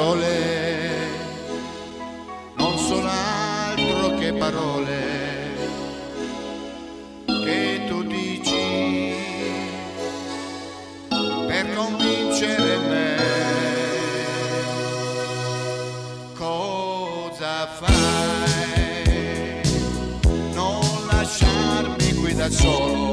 parole, non sono altro che parole che tu dici per convincere me. Cosa fai? Non lasciarmi qui da solo.